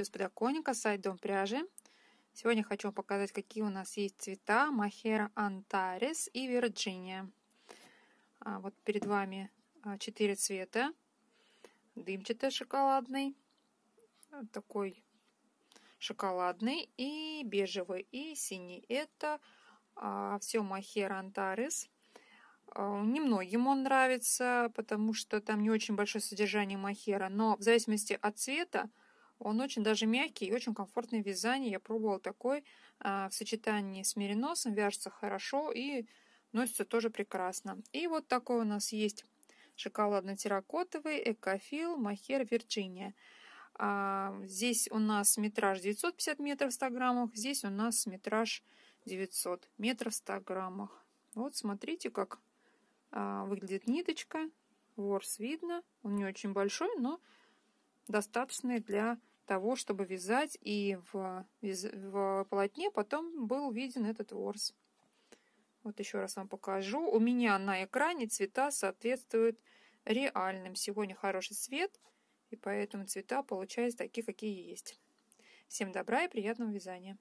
Видео с подоконника, сайт Дом пряжи. Сегодня хочу показать, какие у нас есть цвета Махера Антарес и Вирджиния. А, вот перед вами а, четыре цвета. Дымчатый шоколадный, такой шоколадный и бежевый и синий. Это а, все Махера Антарес. А, немногим он нравится, потому что там не очень большое содержание махера, но в зависимости от цвета он очень даже мягкий и очень комфортный в вязании. Я пробовала такой а, в сочетании с мериносом, вяжется хорошо и носится тоже прекрасно. И вот такой у нас есть шоколадно-терракотовый экофил махер Вирджиния. Здесь у нас метраж 950 метров в 100 граммах, здесь у нас метраж 900 метров в 100 граммах. Вот смотрите, как а, выглядит ниточка. Ворс видно. Он не очень большой, но достаточный для того, чтобы вязать и в, в полотне потом был виден этот ворс. Вот еще раз вам покажу. У меня на экране цвета соответствуют реальным. Сегодня хороший цвет, и поэтому цвета получаются такие, какие есть. Всем добра и приятного вязания!